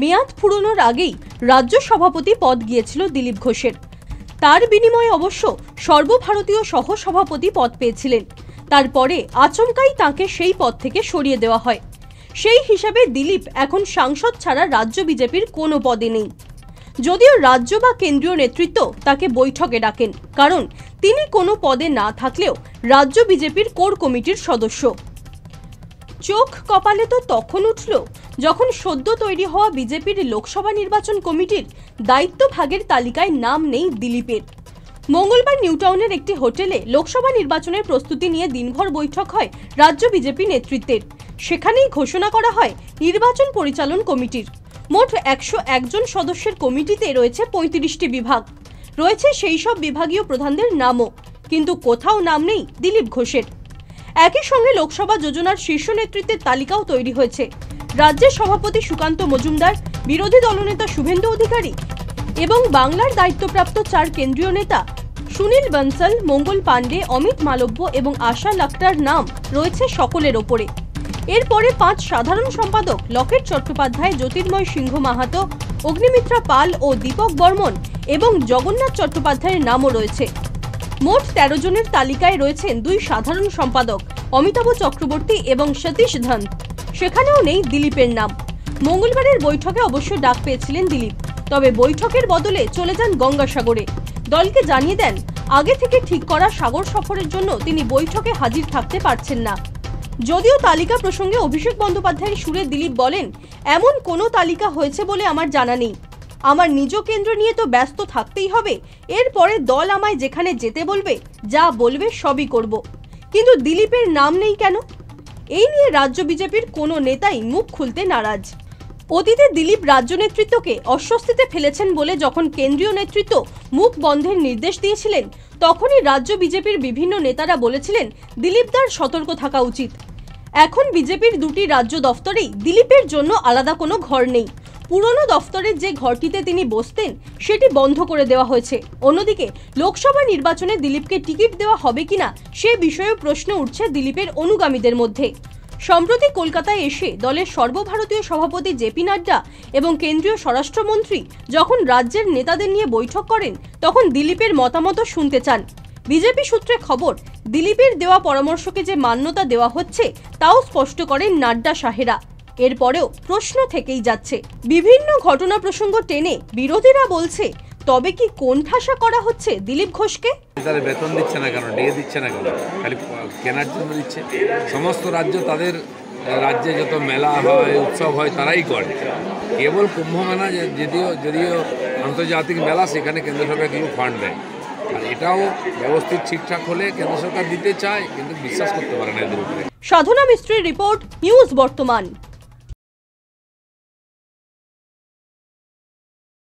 মেয়াদ ফুরোনোর আগেই রাজ্য সভাপতি পদ গিয়েছিল দিলীপ ঘোষের। তার বিনিময়ে অবশ্য সর্বভারতীয় সহ সভাপতি পদ পেয়েছিলেন। তারপরে আচমকাই তাকে সেই পদ থেকে সরিয়ে দেওয়া হয়। সেই হিসাবে দিলীপ এখন সাংসদ ছাড়া রাজ্য বিজেপির কোনো পদে নেই। যদিও রাজ্য বা কেন্দ্রীয় নেতৃত্ব তাকে বৈঠকে ডাকেন, কারণ তিনি কোনো পদে না থাকলেও রাজ্য বিজেপির কোর কমিটির সদস্য। চোখ কপালে তো তখন উঠল যখন সদ্য তৈরি হওয়া বিজেপির লোকসভা নির্বাচন কমিটির দায়িত্ব ভাগের তালিকায় নাম নেই দিলীপের। মঙ্গলবার নিউটাউনের একটি হোটেলে লোকসভা নির্বাচনের প্রস্তুতি নিয়ে দিনভর বৈঠক হয় রাজ্য বিজেপি নেতৃত্বের। সেখানেই ঘোষণা করা হয় নির্বাচন পরিচালন কমিটির। মোট একশো একজন সদস্যের কমিটিতে রয়েছে পঁয়ত্রিশটি বিভাগ। রয়েছে সেই সব বিভাগীয় প্রধানদের নামও, কিন্তু কোথাও নাম নেই দিলীপ ঘোষের। একই সঙ্গে লোকসভা যোজনার শীর্ষ নেতৃত্বের তালিকাও তৈরি হয়েছে। রাজ্যের সভাপতি সুকান্ত মজুমদার, বিরোধী দলনেতা শুভেন্দু অধিকারী এবং বাংলার দায়িত্বপ্রাপ্ত চার কেন্দ্রীয় নেতা সুনীল বনসল, মঙ্গল পাণ্ডে, অমিত মালব্য এবং আশা লাক্টার নাম রয়েছে সকলের ওপরে। এরপরে পাঁচ সাধারণ সম্পাদক লকেট চট্টোপাধ্যায়, জ্যোতির্ময় সিংহ মাহাতো, অগ্নিমিত্রা পাল ও দীপক বর্মন এবং জগন্নাথ চট্টোপাধ্যায়ের নামও রয়েছে। মোট তেরো জনের তালিকায় রয়েছেন দুই সাধারণ সম্পাদক অমিতাভ চক্রবর্তী এবং সতীশ ধন সেখানেও নেই দিলীপের নাম। মঙ্গলবারের বৈঠকে অবশ্য ডাক পেয়েছিলেন দিলীপ। তবে বৈঠকের বদলে চলে যান গঙ্গাসাগরে। দলকে জানিয়ে দেন, আগে থেকে ঠিক করা সাগর সফরের জন্য তিনি বৈঠকে হাজির থাকতে পারছেন না। যদিও তালিকা প্রসঙ্গে অভিষেক বন্দ্যোপাধ্যায়ের সুরে দিলীপ বলেন, এমন কোনো তালিকা হয়েছে বলে আমার জানা নেই। আমার নিজ কেন্দ্র নিয়ে তো ব্যস্ত থাকতেই হবে। এরপরে দল আমায় যেখানে যেতে বলবে, যা বলবে সবই করব। কিন্তু দিলীপের নাম নেই কেন? এই নিয়ে রাজ্য বিজেপির কোনো নেতাই মুখ খুলতে নারাজ। অতীতে দিলীপ রাজ্য নেতৃত্বকে অস্বস্তিতে ফেলেছেন বলে যখন কেন্দ্রীয় নেতৃত্ব মুখ বন্ধের নির্দেশ দিয়েছিলেন, তখনই রাজ্য বিজেপির বিভিন্ন নেতারা বলেছিলেন, দিলীপ দিলীপদার সতর্ক থাকা উচিত। এখন বিজেপির দুটি রাজ্য দফতরেই দিলীপের জন্য আলাদা কোনো ঘর নেই। পুরনো দফতরের যে ঘরটিতে তিনি বসতেন, সেটি বন্ধ করে দেওয়া হয়েছে। অন্যদিকে, লোকসভা নির্বাচনে দিলীপকে টিকিট দেওয়া হবে কিনা, সে বিষয়ে প্রশ্ন উঠছে দিলীপের অনুগামীদের মধ্যে। সম্প্রতি কলকাতায় এসে দলের সর্বভারতীয় সভাপতি জেপি নাড্ডা এবং কেন্দ্রীয় স্বরাষ্ট্রমন্ত্রী যখন রাজ্যের নেতাদের নিয়ে বৈঠক করেন, তখন দিলীপের মতামত শুনতে চান। বিজেপি সূত্রে খবর, দিলীপের দেওয়া পরামর্শকে যে মান্যতা দেওয়া হচ্ছে, তাও স্পষ্ট করেন নাড্ডা সাহেরা। এরপরেও প্রশ্ন থেকেই যাচ্ছে। বিভিন্ন ঘটনা প্রসঙ্গ টেনে বিরোধীরা বলছে তবে কি কোণঠাসা করা হচ্ছে? দিলীপ ঘোষকে। তাদের বেতন দিচ্ছে না কেন? ডিএ দিচ্ছে না কেন? খালি কেনার জন্য দিচ্ছে? সমস্ত রাজ্য তাদের রাজ্যে যত মেলা হয় উৎসব হয় তারাই করে। কেবল কুম্ভ মেলা যদিও যদিও আন্তর্জাতিক মেলা সেখানে কেন্দ্র সরকার কিছু ফান্ড দেয়। আর এটাও ব্যবস্থিত ঠিকঠাক হলে কেন্দ্র সরকার দিতে চায় কিন্তু বিশ্বাস করতে পারে না এদের উপরে। সাধনা মিস্ত্রির রিপোর্ট নিউজ বর্তমান।